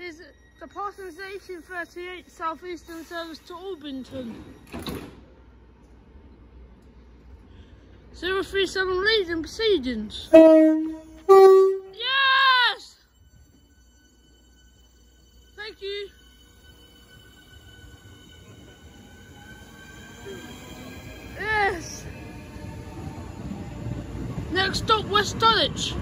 is the Parsons 1838 Southeastern Service to Albington. 037 leading proceedings. Yes! Thank you. Yes! Next stop, West Dulwich.